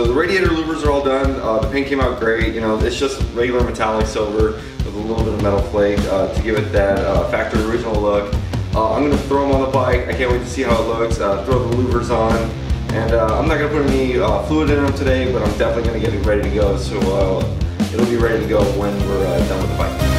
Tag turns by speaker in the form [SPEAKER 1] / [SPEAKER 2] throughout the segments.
[SPEAKER 1] So the radiator louvers are all done. Uh, the paint came out great. You know, it's just regular metallic silver with a little bit of metal flake uh, to give it that uh, factory original look. Uh, I'm gonna throw them on the bike. I can't wait to see how it looks. Uh, throw the louvers on. And uh, I'm not gonna put any fluid in them today, but I'm definitely gonna get it ready to go. So it'll be ready to go when we're done with the bike.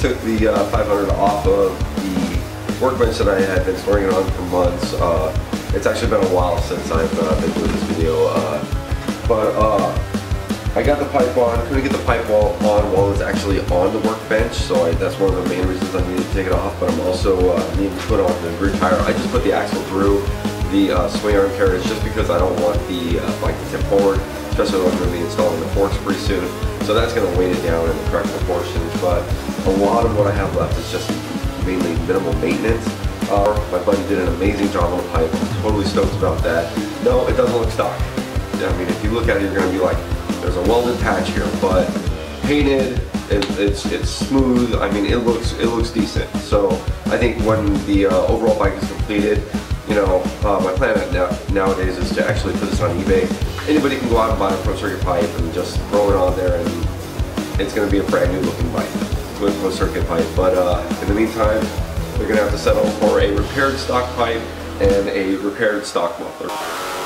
[SPEAKER 2] Took the uh, 500 off of the workbench that I had been storing it on for months. Uh, it's actually been a while since I've uh, been doing this video, uh, but uh, I got the pipe on, couldn't get the pipe wall on while it's actually on the workbench, so I, that's one of the main reasons I needed to take it off, but I'm also uh, needing to put on the rear tire. I just put the axle through the swing arm carriage just because I don't want the bike to tip forward, especially when I'm going to be installing the forks pretty soon. So that's going to weight it down in the correct proportions, but a lot of what I have left is just mainly minimal maintenance. Uh, my buddy did an amazing job on the pipe. I'm totally stoked about that. No, it doesn't look stock. I mean, if you look at it, you're going to be like, there's a welded patch here, but painted, it, it's it's smooth. I mean, it looks it looks decent. So I think when the uh, overall bike is completed, you know, uh, my plan now, nowadays is to actually put this on eBay. Anybody can go out and buy a Pro Circuit pipe and just throw it on there, and it's going to be a brand new looking bike with Pro Circuit pipe. But uh, in the meantime, they're going to have to settle for a repaired stock pipe and a repaired stock muffler.